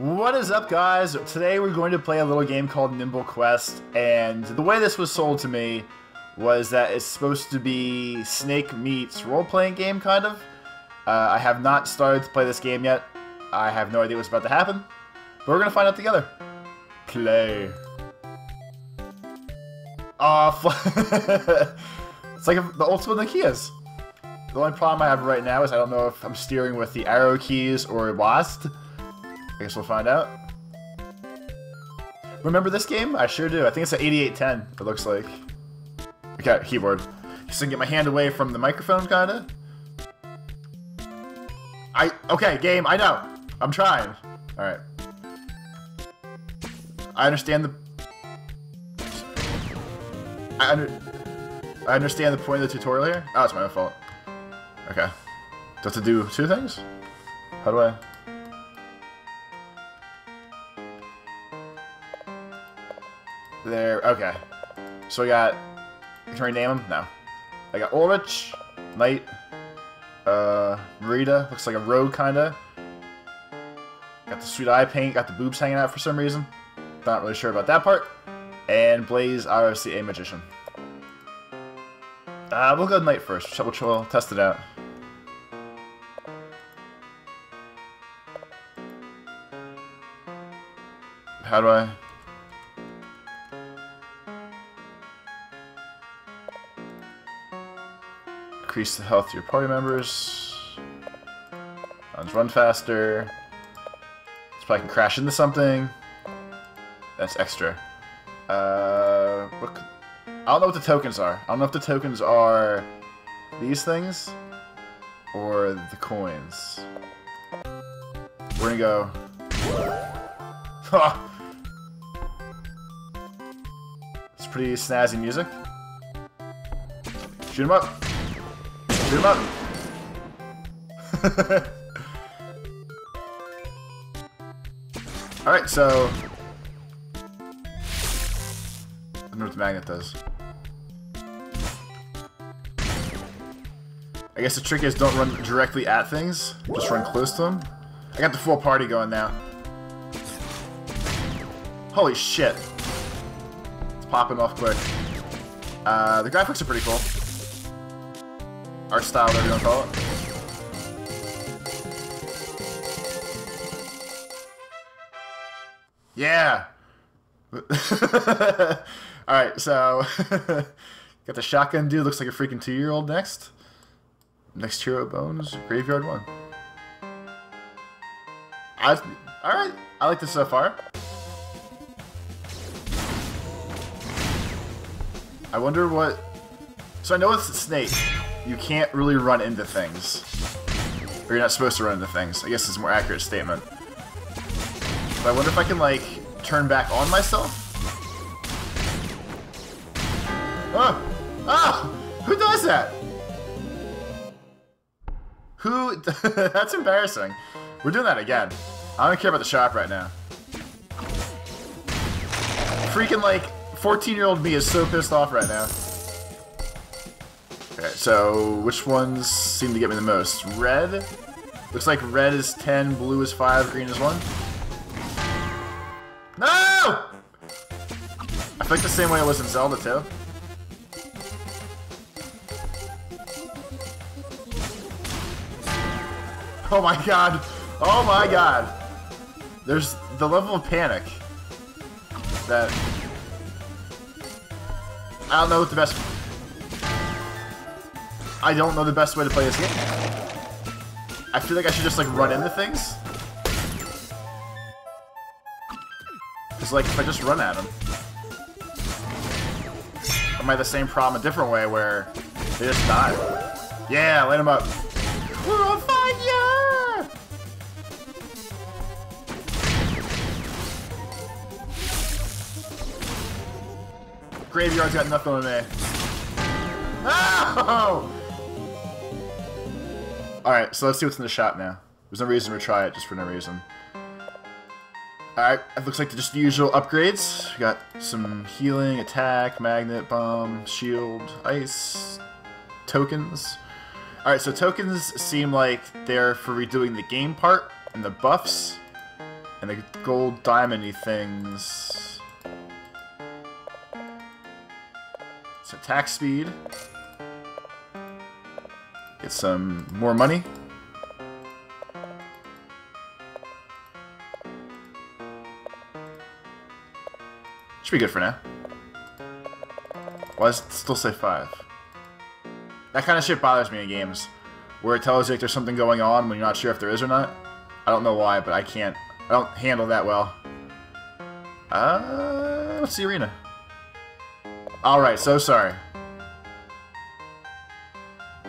What is up, guys? Today we're going to play a little game called Nimble Quest, and the way this was sold to me was that it's supposed to be Snake meets role-playing game, kind of. Uh, I have not started to play this game yet. I have no idea what's about to happen, but we're gonna find out together. Play. Off. it's like the ultimate Nokia's. The only problem I have right now is I don't know if I'm steering with the arrow keys or WASD. I guess we'll find out. Remember this game? I sure do. I think it's at 8810, it looks like. Okay, keyboard. Just to get my hand away from the microphone, kinda. I- okay, game, I know. I'm trying. Alright. I understand the... I, under I understand the point of the tutorial here. Oh, it's my own fault. Okay. Do I have to do two things? How do I... There, okay. So I got... Can I name them? No. I got Ulric, Knight, uh, Rita. looks like a rogue, kinda. Got the sweet eye paint, got the boobs hanging out for some reason. Not really sure about that part. And Blaze, obviously a magician. Uh, we'll go Knight first. We'll test it out. How do I... Increase the health of your party members. Runs run faster. So I can crash into something. That's extra. Uh, I don't know what the tokens are. I don't know if the tokens are these things or the coins. We're gonna go. it's pretty snazzy music. Shoot him up. Alright, so... I don't what the magnet does. I guess the trick is don't run directly at things, just run close to them. I got the full party going now. Holy shit. It's popping off quick. Uh, the graphics are pretty cool. Art style, whatever you want to call it. Yeah! Alright, so... got the shotgun dude, looks like a freaking two-year-old next. Next hero bones, graveyard one. I, alright, I like this so far. I wonder what... So I know it's a snake. You can't really run into things. Or you're not supposed to run into things. I guess it's a more accurate statement. But I wonder if I can, like, turn back on myself? Oh! Oh! Who does that? Who... That's embarrassing. We're doing that again. I don't care about the shop right now. Freaking, like, 14-year-old me is so pissed off right now. Okay, so which ones seem to get me the most? Red? Looks like red is 10, blue is 5, green is 1. No! I feel like the same way it was in Zelda, too. Oh my god! Oh my god! There's the level of panic that... I don't know what the best... I don't know the best way to play this game. I feel like I should just, like, run into things. Because, like, if I just run at them... I might have the same problem a different way where they just die. Yeah, light them up. We're on fire! Graveyard's got nothing on me. No! Alright, so let's see what's in the shop now. There's no reason to try it, just for no reason. Alright, it looks like just the usual upgrades. We got some healing, attack, magnet, bomb, shield, ice, tokens. Alright, so tokens seem like they're for redoing the game part, and the buffs And the gold diamondy things... So attack speed. Get some more money. Should be good for now. Why does it still say 5? That kind of shit bothers me in games. Where it tells you like there's something going on when you're not sure if there is or not. I don't know why, but I can't... I don't handle that well. Uh, what's the arena? Alright, so sorry.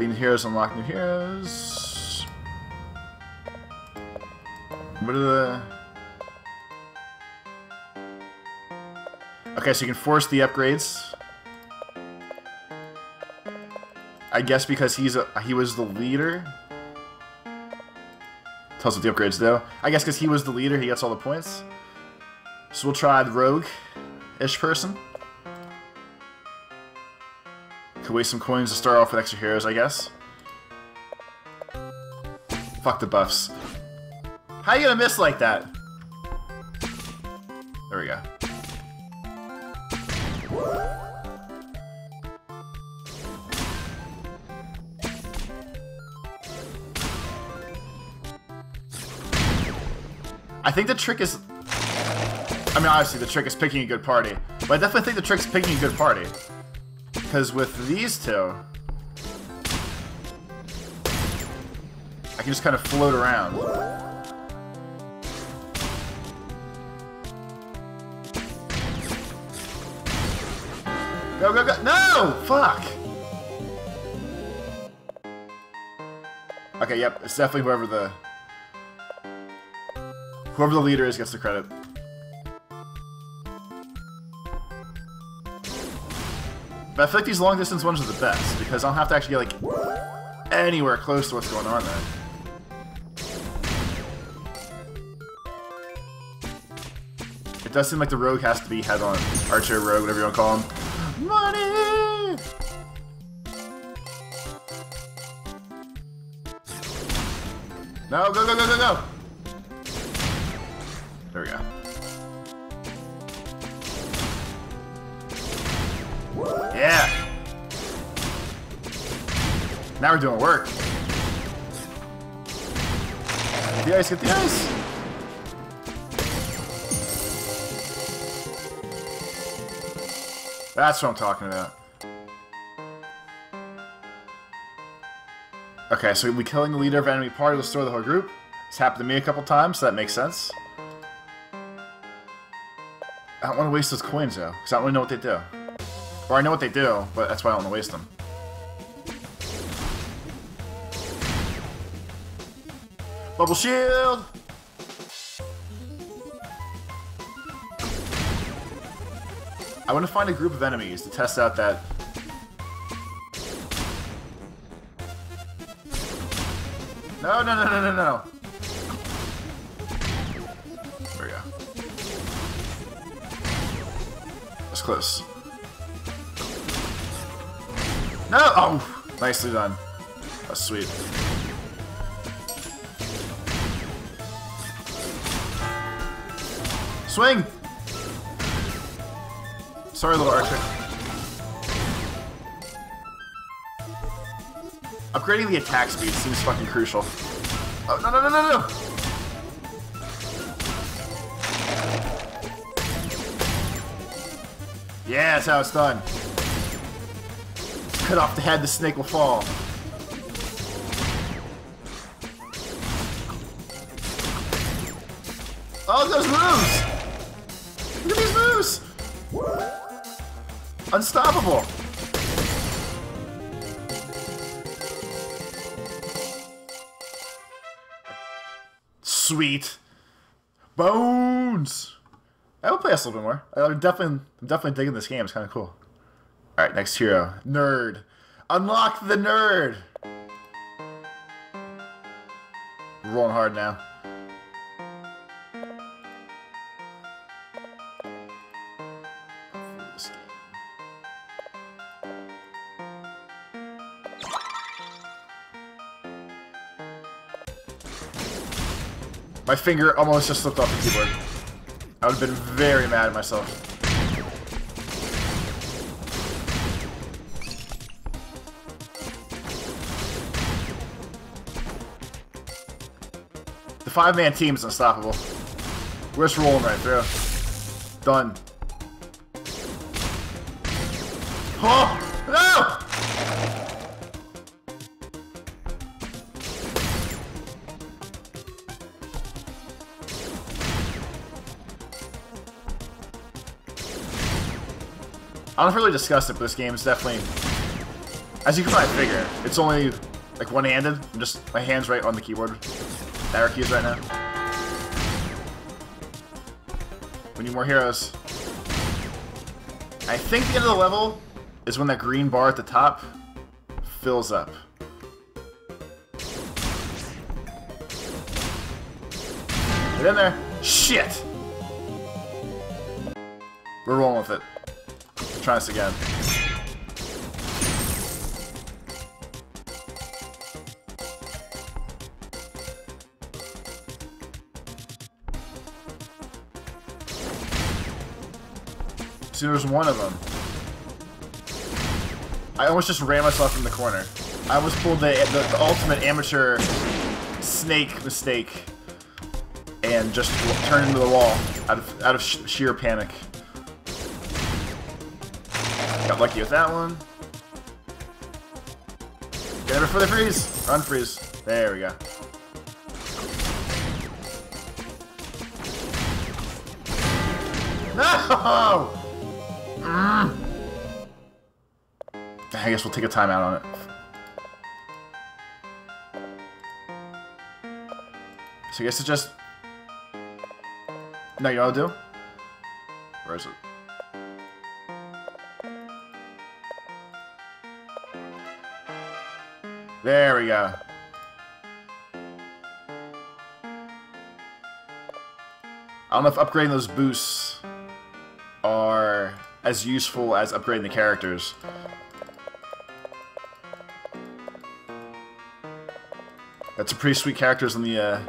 Being heroes unlock new heroes. What are the... Okay, so you can force the upgrades. I guess because he's a, he was the leader. Tells what the upgrades do. I guess because he was the leader, he gets all the points. So we'll try the rogue-ish person. Could waste some coins to start off with extra heroes, I guess. Fuck the buffs. How are you gonna miss like that? There we go. I think the trick is... I mean, obviously, the trick is picking a good party. But I definitely think the trick's picking a good party. Because with these two... I can just kind of float around. Go, go, go! No! Fuck! Okay, yep, it's definitely whoever the... Whoever the leader is gets the credit. But I feel like these long distance ones are the best, because I don't have to actually get, like, anywhere close to what's going on there. It does seem like the rogue has to be head on. Archer, rogue, whatever you want to call him. Money! No, go, go, go, go, go! Now we're doing work. Get the ice, get the ice! That's what I'm talking about. Okay, so we killing the leader of enemy party will restore the whole group. It's happened to me a couple times, so that makes sense. I don't want to waste those coins, though, because I don't really know what they do. Or I know what they do, but that's why I don't want to waste them. Bubble shield! I want to find a group of enemies to test out that... No, no, no, no, no, no! There we go. That's close. No! Oh! Nicely done. That's sweet. Swing! Sorry, little archer. Upgrading the attack speed seems fucking crucial. Oh, no, no, no, no, no! Yeah, that's how it's done. Cut off the head, the snake will fall. Oh, those moves! Unstoppable! Sweet. Bones! I will play this a little bit more. I'm definitely, I'm definitely digging this game. It's kind of cool. Alright, next hero. Nerd. Unlock the nerd! Rolling hard now. My finger almost just slipped off the keyboard. I would have been very mad at myself. The five-man team is unstoppable. We're just rolling right through. Done. Oh! I don't really discuss it, but this game is definitely, as you can probably figure, it's only like one-handed. I'm just my hands right on the keyboard, arrow keys right now. We need more heroes. I think the end of the level is when that green bar at the top fills up. Get in there. Shit! We're rolling with it. Try this again. See, there's one of them. I almost just ran myself in the corner. I almost pulled the, the, the ultimate amateur snake mistake and just turned into the wall out of, out of sh sheer panic. Lucky with that one. Get it before they freeze! Unfreeze. There we go. No! Mm. I guess we'll take a timeout on it. So I guess it's just... No, I'll do? Where is it? There we go. I don't know if upgrading those boosts are as useful as upgrading the characters. Got some pretty sweet characters in the uh,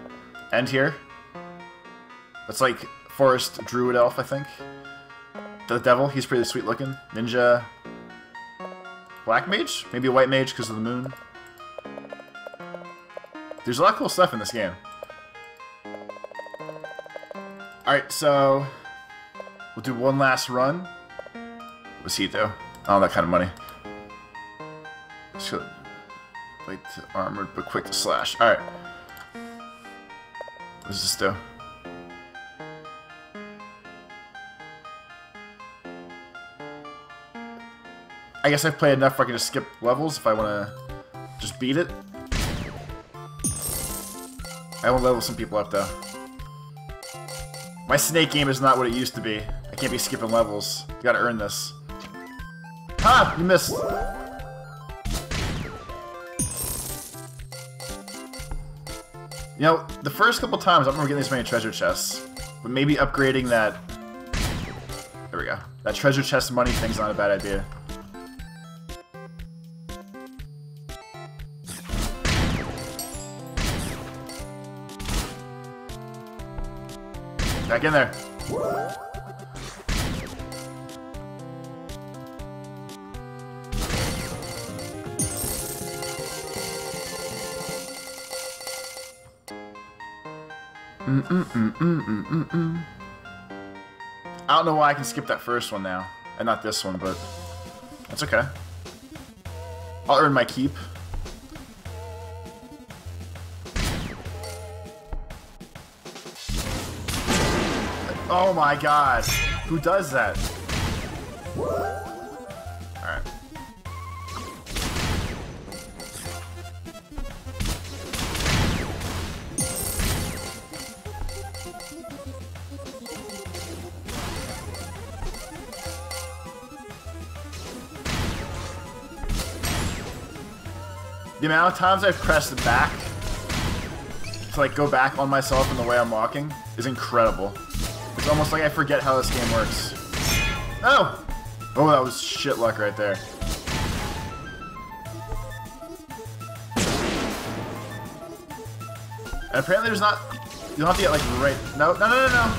end here. That's like Forest Druid Elf, I think. The Devil, he's pretty sweet looking. Ninja. Black Mage? Maybe a White Mage because of the moon. There's a lot of cool stuff in this game. Alright, so... We'll do one last run. Do? Oh, that kind of money. So, to armored, but quick to slash. Alright. What does this do? I guess I've played enough where I can just skip levels if I want to just beat it. I will level some people up, though. My snake game is not what it used to be. I can't be skipping levels. You gotta earn this. Ha! You missed! You know, the first couple times I remember getting this many treasure chests. But maybe upgrading that... There we go. That treasure chest money thing's not a bad idea. Back in there. Mm -mm -mm I don't know why I can skip that first one now, and not this one, but that's okay. I'll earn my keep. Oh my god. Who does that? Alright. The amount of times I've pressed back to like go back on myself in the way I'm walking is incredible. It's almost like I forget how this game works. Oh! Oh, that was shit luck right there. And apparently there's not You don't have to get like right. No, no, no, no, no.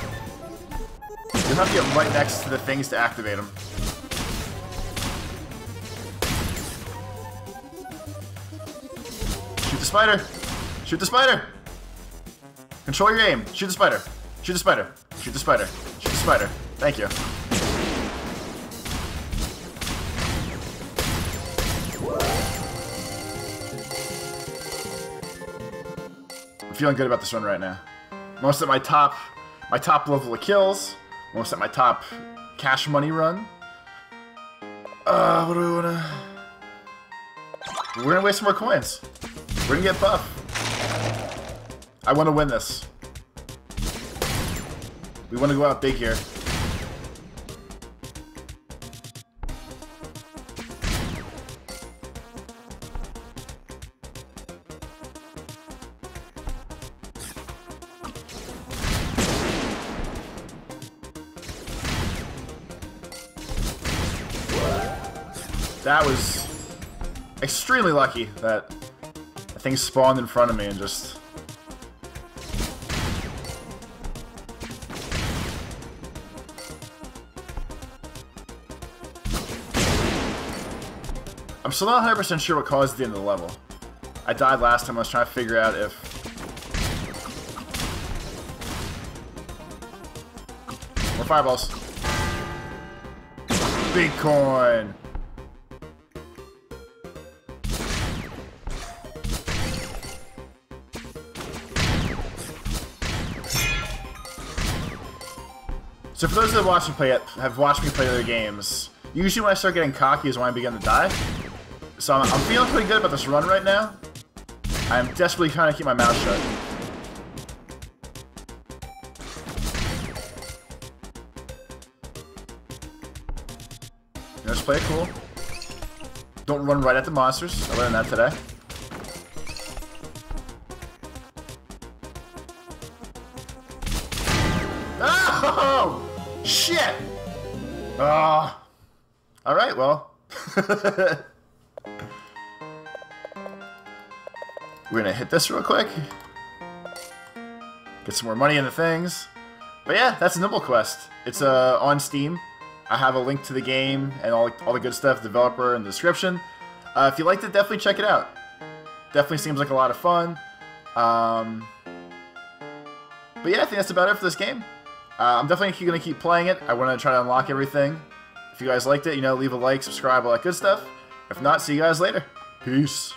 You'll have to get right next to the things to activate them. Shoot the spider. Shoot the spider. Control your aim. Shoot the spider. Shoot the spider. Shoot the spider. Shoot the spider. Thank you. I'm feeling good about this run right now. Most at my top, my top level of kills. Most at my top cash money run. Uh, what do we wanna? We're gonna waste some more coins. We're gonna get buff. I want to win this. We want to go out big here. That was extremely lucky that thing spawned in front of me and just... I'm still not 100% sure what caused the end of the level. I died last time, I was trying to figure out if... More fireballs. Big coin! So for those that watch me play have watched me play other games, usually when I start getting cocky is when I begin to die. So I'm, I'm feeling pretty good about this run right now. I'm desperately trying to keep my mouth shut. Just play it cool. Don't run right at the monsters. I learned that today. Oh! Shit! Ah. Uh, Alright, well. We're gonna hit this real quick. Get some more money into things. But yeah, that's Nimble Quest. It's uh, on Steam. I have a link to the game and all, all the good stuff, developer, in the description. Uh, if you liked it, definitely check it out. Definitely seems like a lot of fun. Um, but yeah, I think that's about it for this game. Uh, I'm definitely going to keep playing it. I want to try to unlock everything. If you guys liked it, you know, leave a like, subscribe, all that good stuff. If not, see you guys later. Peace.